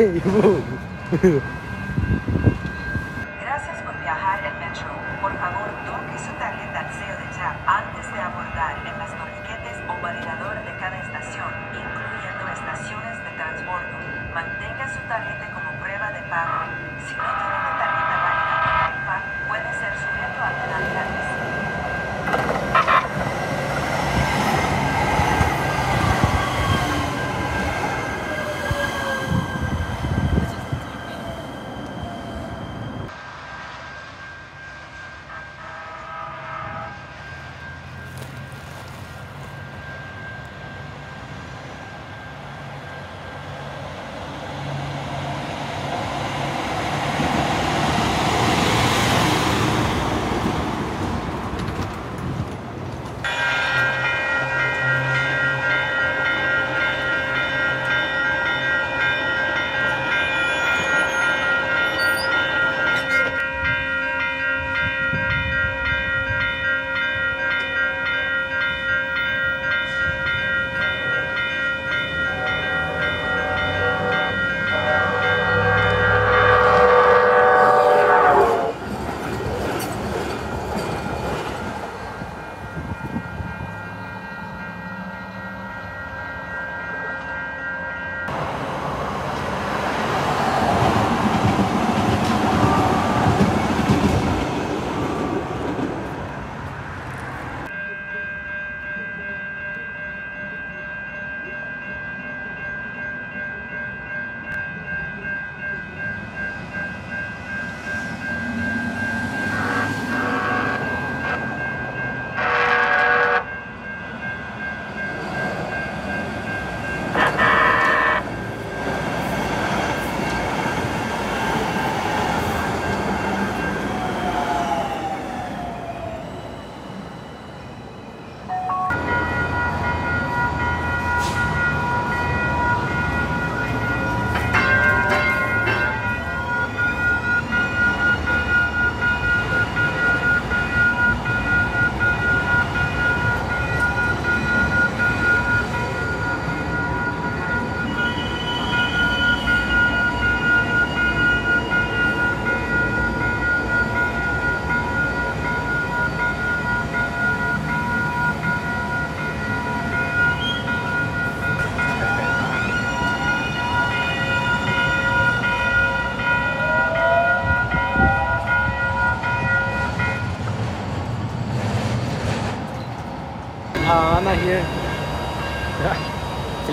Hey! Gracias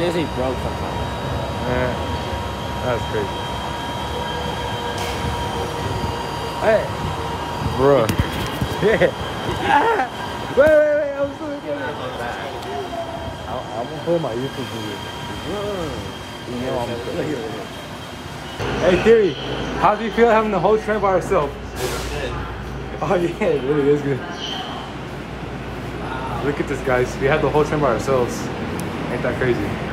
Today's he broke sometime. Man, that's crazy. Hey, bro. Yeah. Ah! Wait, wait, wait. I'm still getting it. I- I'm gonna put my YouTube video. You know I'm Hey, Thierry, how do you feel having the whole train by yourself? Oh yeah, it really is good. Look at this, guys. We had the whole train by ourselves. Ain't that crazy?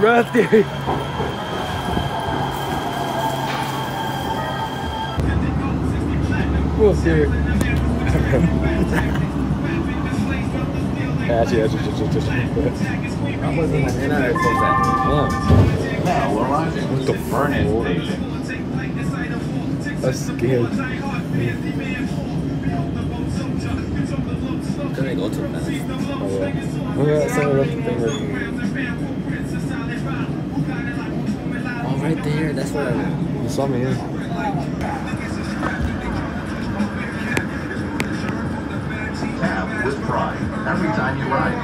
Rusty. We'll see. De manera de cosas. Ah, Now arriving What the at Burnett fuck? Station. that's scared. Gonna go too fast. Oh, yeah. Oh, yeah, some of the thing that- Oh, right there. That's what I. You saw me, yeah. With pride every time you ride.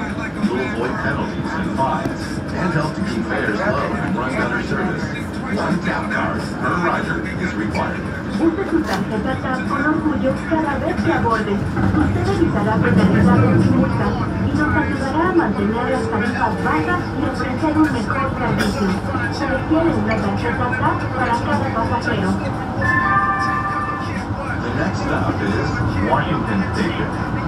You'll avoid penalties and fines and help to keep fares low and run better service. One tap card per rider is required. Use su tarjeta TAP con orgullo cada vez que aborde. Usted evitará penalidades y multas y nos ayudará a mantener las tarifas bajas y ofrecer un mejor servicio. Se requiere una tarjeta TAP para cada pasajero. The next stop is Washington Station.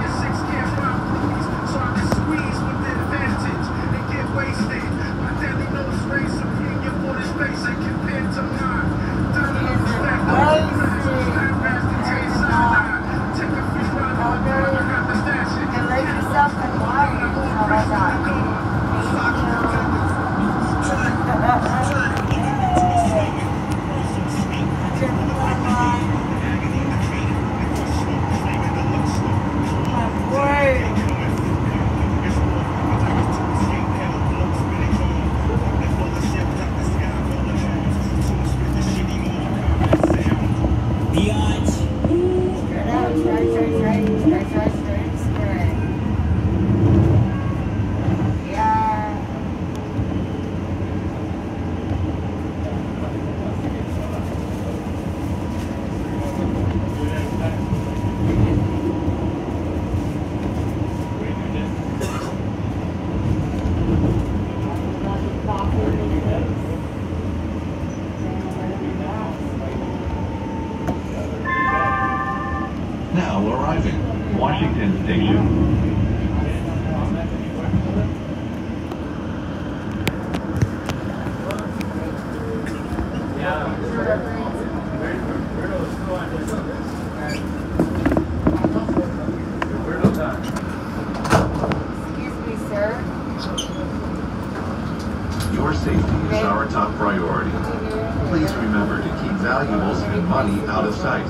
remember to keep valuables and money out of sight.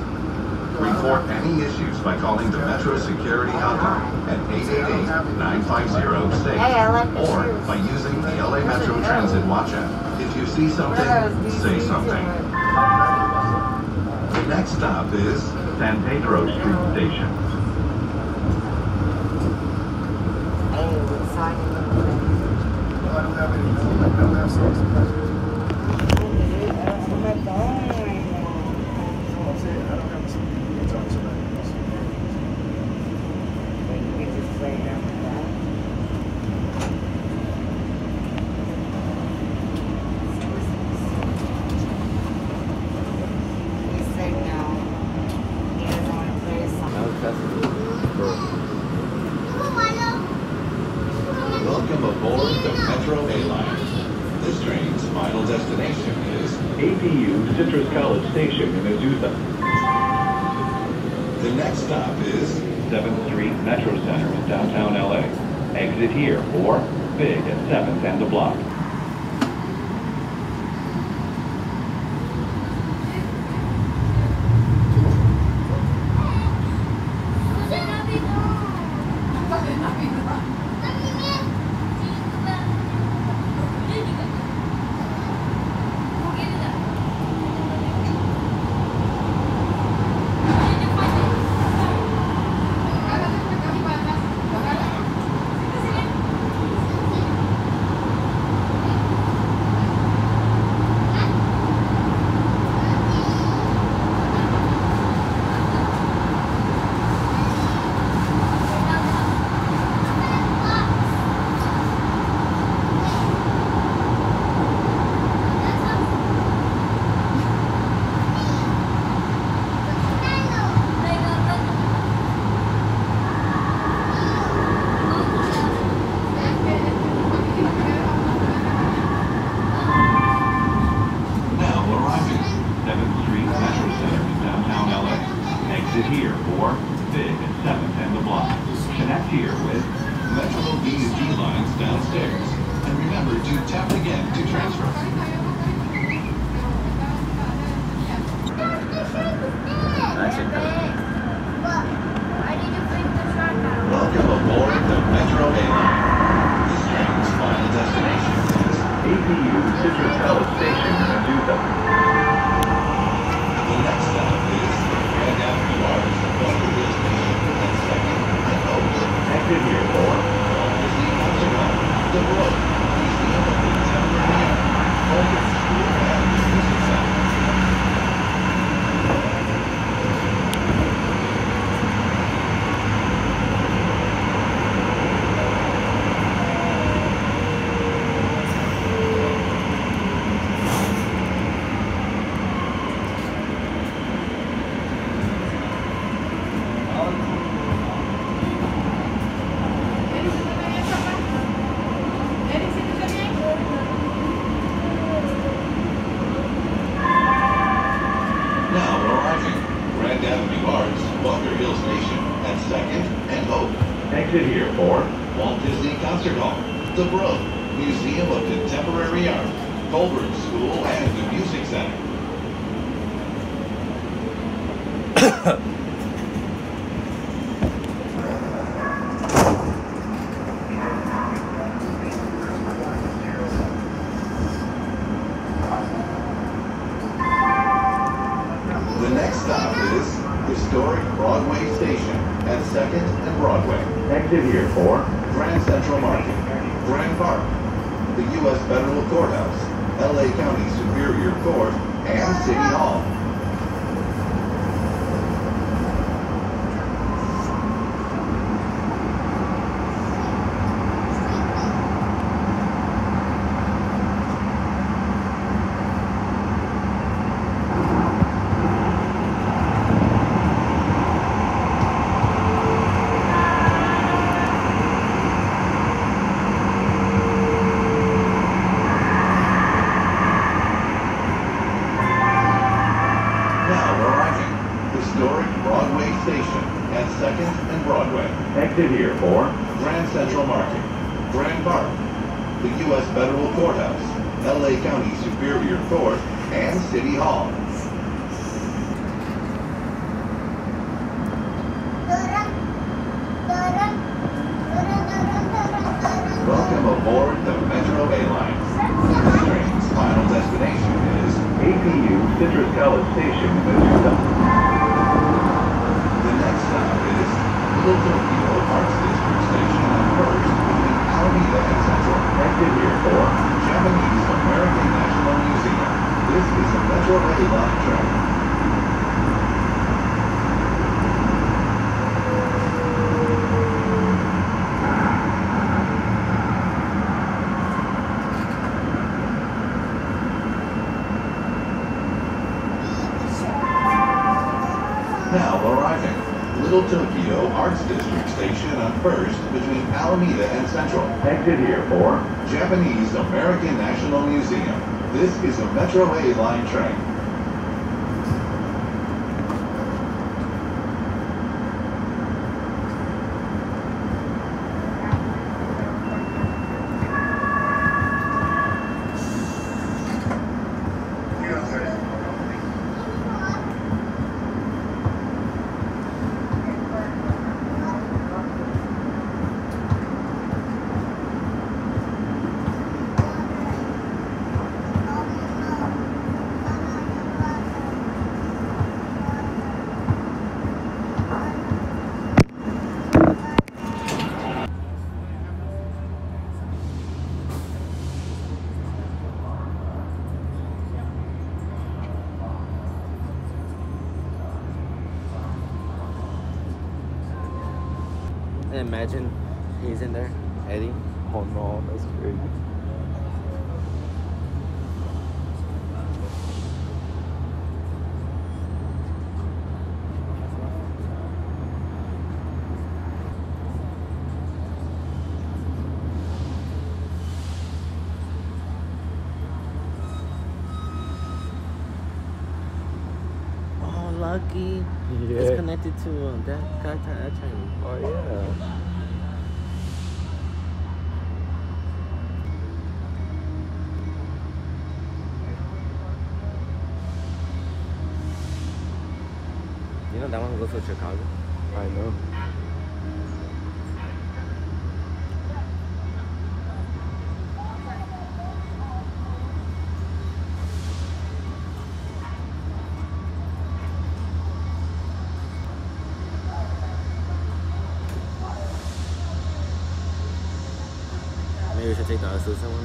Report any issues by calling the Metro Security Hotline at 888-950-SAFE or by using the LA Metro Transit Watch app. If you see something, say something. The next stop is San Pedro Street Station. Exactly. Court and City Hall. Welcome aboard the Metro A-Line. This train's final destination is APU Citrus College Station to um, that that. Oh yeah. You know that one goes to Chicago. I know. buses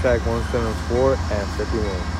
track 174 and 51.